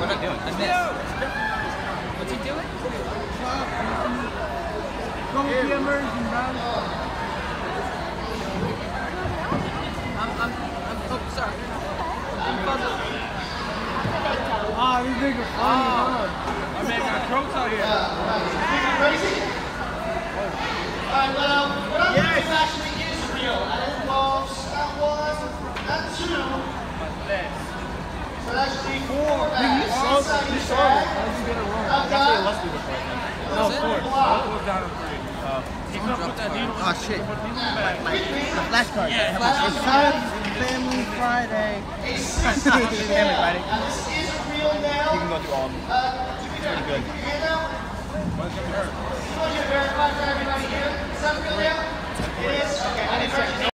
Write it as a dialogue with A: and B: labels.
A: What am I doing? I missed. What's he doing?
B: Go with the immersion, bro.
A: I'm, I'm, I'm, oh, sorry. I'm puzzled.
B: Ah, these niggas funny, huh?
C: My man got croaks out here. Crazy.
D: Alright, well, what I'm doing actually is real. And it involves not one, not two, but actually four
C: No, of course. What down to three? Uh, he's gonna put that needle.
B: Oh, shit.
C: Put needle in the bag.
B: The flashcard.
C: Yeah,
B: It's Son's Family Friday. Family Friday.
D: This is real nail.
B: You can go through all of them.
D: Uh, to be done.
B: good.
D: Handout.
C: What's gonna hurt?
D: Just want you to verify for everybody here. Is that real nail? It is? Okay, I didn't